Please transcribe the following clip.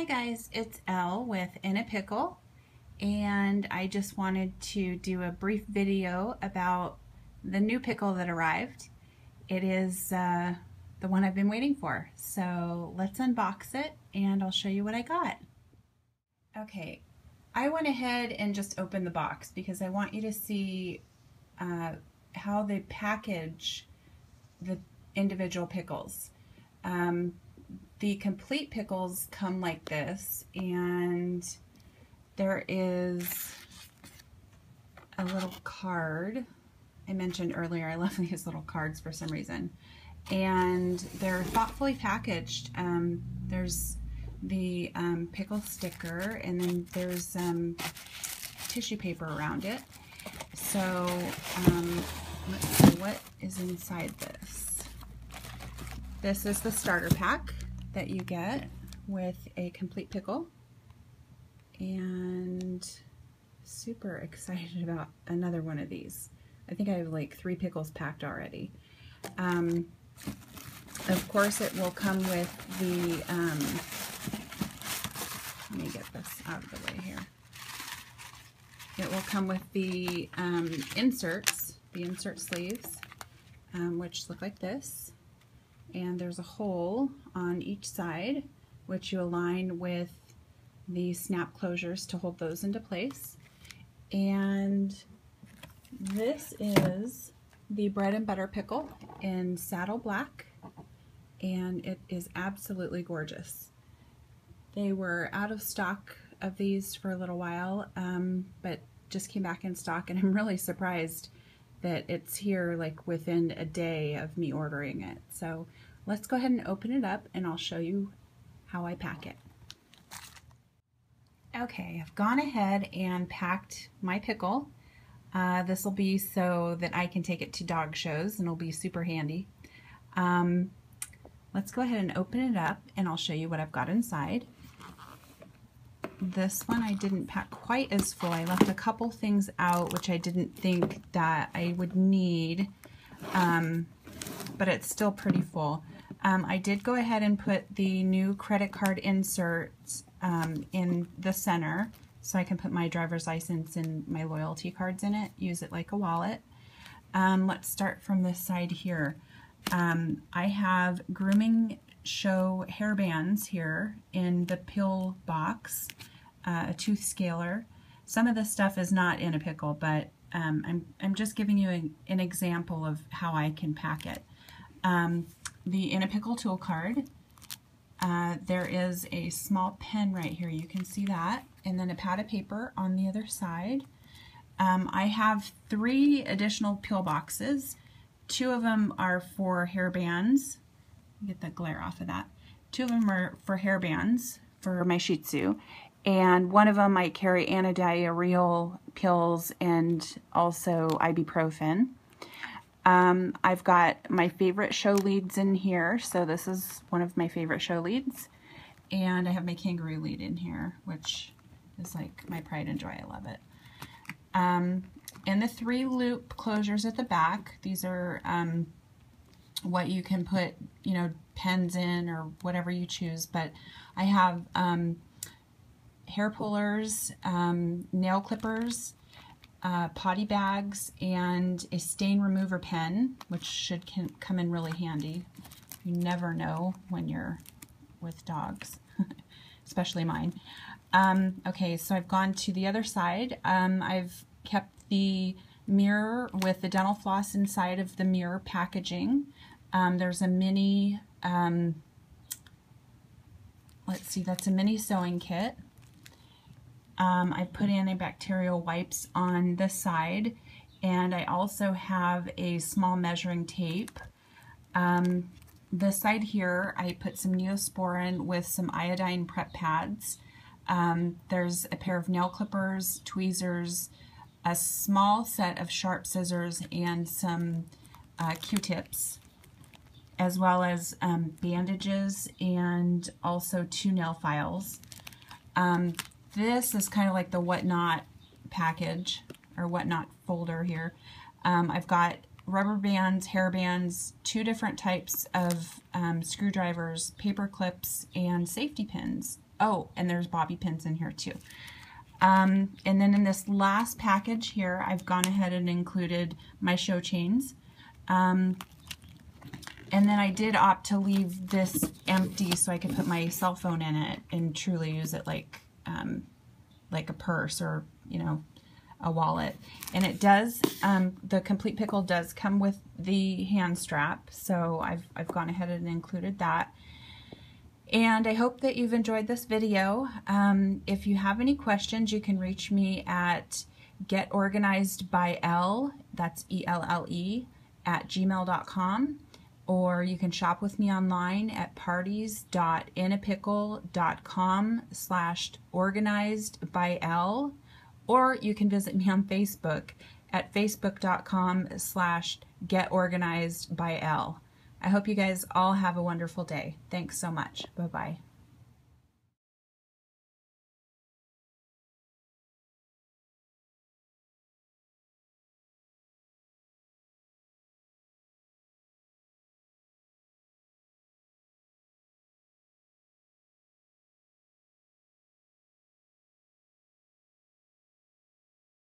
Hi guys, it's Elle with In a Pikle and I just wanted to do a brief video about the new Pikle that arrived. It is uh, the one I've been waiting for. So let's unbox it and I'll show you what I got. Okay, I went ahead and just opened the box because I want you to see uh, how they package the individual Pikles. Um, the complete Pikles come like this and there is a little card. I mentioned earlier I love these little cards for some reason. And they're thoughtfully packaged. Um, there's the um, Pikle sticker and then there's um, tissue paper around it. So um, let's see what is inside this. This is the starter pack that you get with a complete Pikle and super excited about another one of these. I think I have like three Pikles packed already. Um, of course it will come with the, um, let me get this out of the way here. It will come with the um, inserts, the insert sleeves, um, which look like this and there's a hole on each side which you align with the snap closures to hold those into place. And this is the bread and butter Pikle in saddle black and it is absolutely gorgeous. They were out of stock of these for a little while um, but just came back in stock and I'm really surprised that it's here like within a day of me ordering it. So let's go ahead and open it up and I'll show you how I pack it. Okay, I've gone ahead and packed my Pikle. Uh, this will be so that I can take it to dog shows and it'll be super handy. Um, let's go ahead and open it up and I'll show you what I've got inside. This one I didn't pack quite as full. I left a couple things out which I didn't think that I would need, um, but it's still pretty full. Um, I did go ahead and put the new credit card inserts um, in the center so I can put my driver's license and my loyalty cards in it, use it like a wallet. Um, let's start from this side here. Um, I have grooming show hair bands here in the pill box, uh, a tooth scaler. Some of this stuff is not in a Pikle, but um, I'm, I'm just giving you a, an example of how I can pack it. Um, the In a Pikle tool card, uh, there is a small pen right here, you can see that, and then a pad of paper on the other side. Um, I have three additional pill boxes. Two of them are for hair bands get the glare off of that. Two of them are for hair bands for my Shih Tzu, and one of them might carry antidiarrheal pills and also ibuprofen. Um, I've got my favorite show leads in here, so this is one of my favorite show leads. And I have my kangaroo lead in here, which is like my pride and joy. I love it. Um, and the three loop closures at the back, these are um, what you can put, you know, pens in or whatever you choose. But I have um, hair pullers, um, nail clippers, uh, potty bags, and a stain remover pen, which should can come in really handy. You never know when you're with dogs, especially mine. Um, okay, so I've gone to the other side. Um, I've kept the mirror with the dental floss inside of the mirror packaging. Um, there's a mini, um, let's see, that's a mini sewing kit. Um, I put antibacterial wipes on the side and I also have a small measuring tape. Um, the side here, I put some Neosporin with some iodine prep pads. Um, there's a pair of nail clippers, tweezers, a small set of sharp scissors, and some uh, Q-tips as well as um, bandages and also two nail files. Um, this is kind of like the whatnot package or whatnot folder here. Um, I've got rubber bands, hair bands, two different types of um, screwdrivers, paper clips, and safety pins Oh, and there's bobby pins in here too. Um, and then in this last package here, I've gone ahead and included my show chains. Um, and then I did opt to leave this empty so I could put my cell phone in it and truly use it like um, like a purse or, you know, a wallet. And it does, um, the Complete Pikle does come with the hand strap, so I've, I've gone ahead and included that. And I hope that you've enjoyed this video. Um, if you have any questions, you can reach me at getorganizedbyElle, that's E-L-L-E, -E, at gmail.com or you can shop with me online at parties.inapikle.com slash organized by Elle, or you can visit me on Facebook at facebook.com slash getorganized by Elle. I hope you guys all have a wonderful day. Thanks so much. Bye-bye.